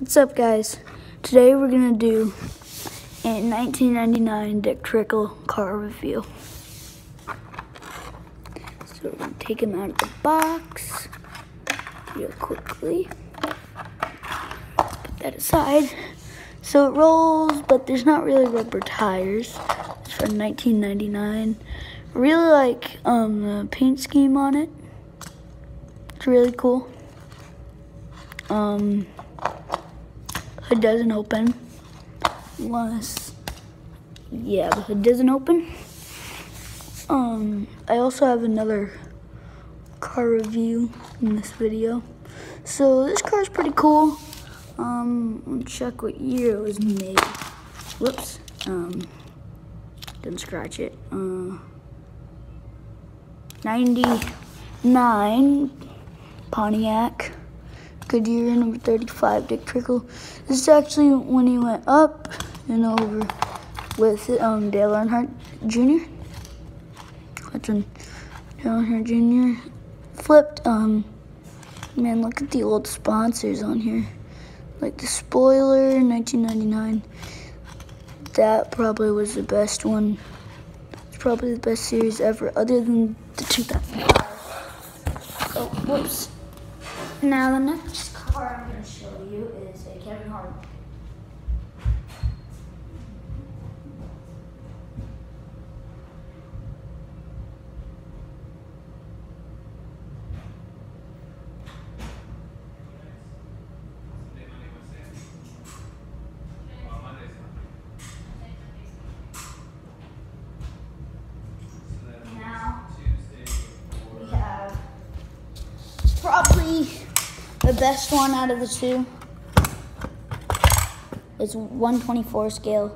What's up, guys? Today we're gonna do a 1999 Dick Trickle car review. So we're gonna take him out of the box real quickly. Put that aside. So it rolls, but there's not really rubber tires. It's from 1999. Really like um, the paint scheme on it. It's really cool. Um, hood doesn't open. Unless yeah the hood doesn't open. Um I also have another car review in this video. So this car is pretty cool. Um let check what year it was made. Whoops. Um didn't scratch it. Uh 99 Pontiac Goodyear number 35, Dick Trickle. This is actually when he went up and over with um, Dale Earnhardt Jr. That's when Dale Earnhardt Jr. flipped. Um, man, look at the old sponsors on here. Like the spoiler, 1999. That probably was the best one. It's probably the best series ever, other than the 2005. Oh, whoops. Now the next car I'm going to show you is a Kevin Harvick. Now we have probably the best one out of the two. is 124 scale.